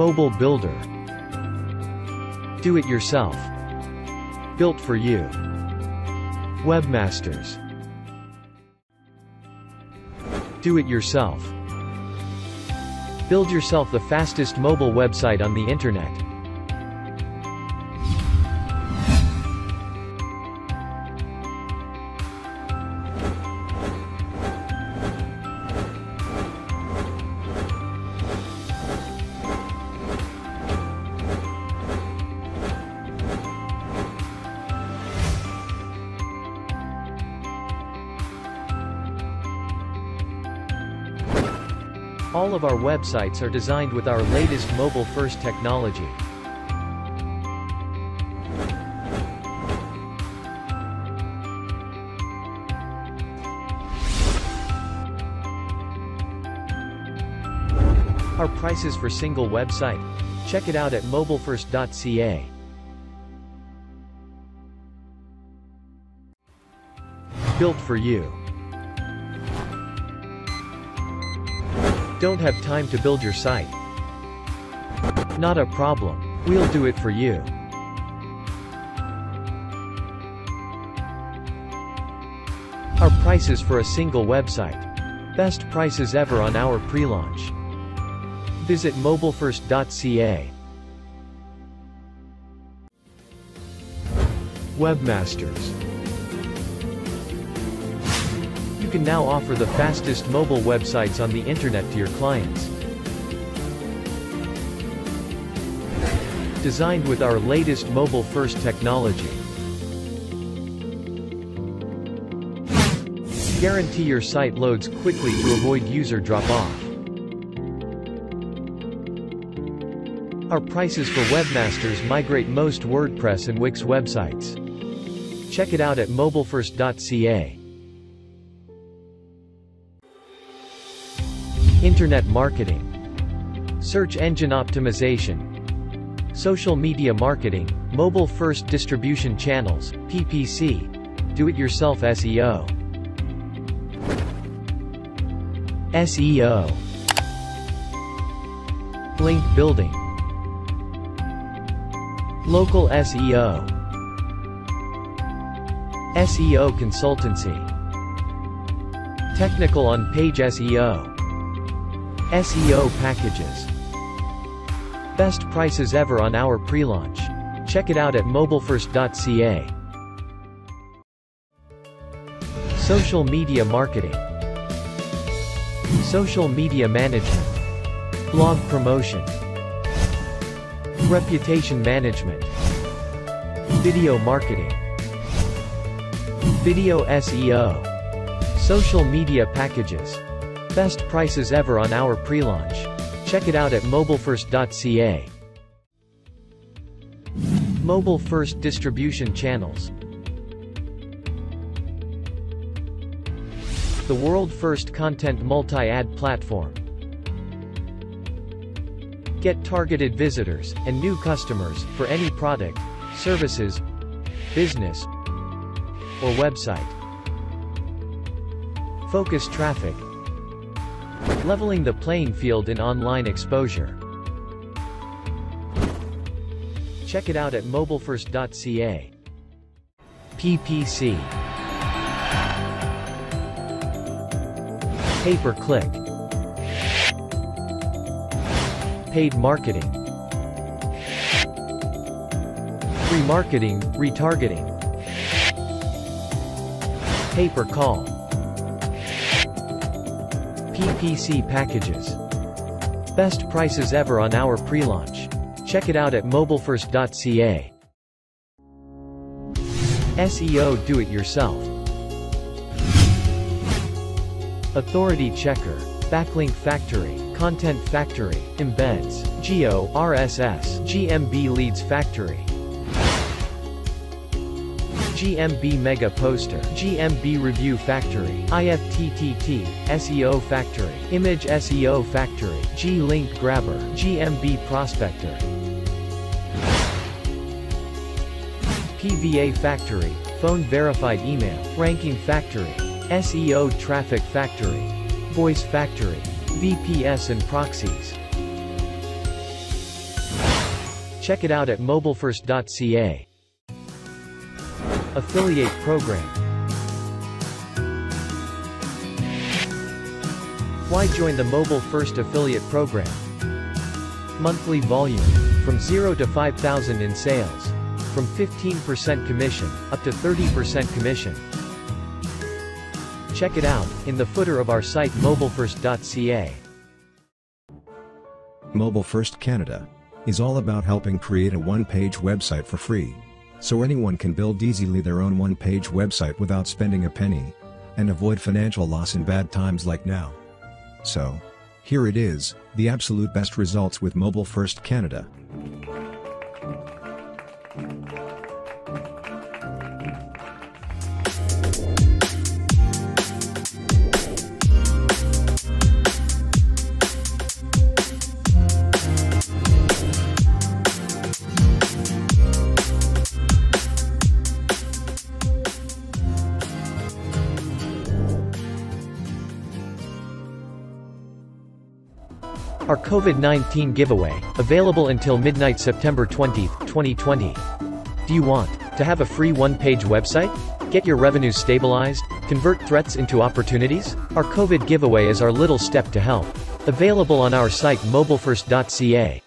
Mobile Builder. Do it yourself. Built for you. Webmasters. Do it yourself. Build yourself the fastest mobile website on the internet. All of our websites are designed with our latest mobile-first technology. Our prices for single website. Check it out at mobilefirst.ca. Built for you. Don't have time to build your site? Not a problem. We'll do it for you. Our prices for a single website. Best prices ever on our pre-launch. Visit mobilefirst.ca. Webmasters. Can now offer the fastest mobile websites on the internet to your clients. Designed with our latest mobile-first technology. Guarantee your site loads quickly to avoid user drop-off. Our prices for webmasters migrate most WordPress and Wix websites. Check it out at mobilefirst.ca. Internet marketing. Search engine optimization. Social media marketing, mobile-first distribution channels, PPC. Do-it-yourself SEO. SEO. Link building. Local SEO. SEO consultancy. Technical on-page SEO. SEO packages. Best prices ever on our pre-launch. Check it out at mobilefirst.ca. Social media marketing. Social media management. Blog promotion. Reputation management. Video marketing. Video SEO. Social media packages. Best prices ever on our pre-launch. Check it out at mobilefirst.ca. Mobile First Distribution Channels. The world-first content multi-ad platform. Get targeted visitors and new customers for any product, services, business, or website. Focus traffic. Leveling the playing field in online exposure. Check it out at mobilefirst.ca. PPC. Pay-per-click. Paid marketing. Remarketing, retargeting. Pay-per-call. PPC packages. Best prices ever on our pre-launch. Check it out at mobilefirst.ca. SEO Do-It-Yourself. Authority Checker. Backlink Factory. Content Factory. Embeds. Geo, RSS. GMB Leads Factory. GMB Mega Poster, GMB Review Factory, IFTTT, SEO Factory, Image SEO Factory, G-Link Grabber, GMB Prospector, PVA Factory, Phone Verified Email, Ranking Factory, SEO Traffic Factory, Voice Factory, VPS and Proxies. Check it out at mobilefirst.ca. Affiliate Program Why join the Mobile First Affiliate Program? Monthly volume. From 0 to 5,000 in sales. From 15% commission, up to 30% commission. Check it out, in the footer of our site mobilefirst.ca. Mobile First Canada is all about helping create a one-page website for free. So anyone can build easily their own one-page website without spending a penny. And avoid financial loss in bad times like now. So, here it is, the absolute best results with Mobile First Canada. Our COVID-19 giveaway, available until midnight September 20, 2020. Do you want to have a free one-page website? Get your revenues stabilized? Convert threats into opportunities? Our COVID giveaway is our little step to help. Available on our site mobilefirst.ca.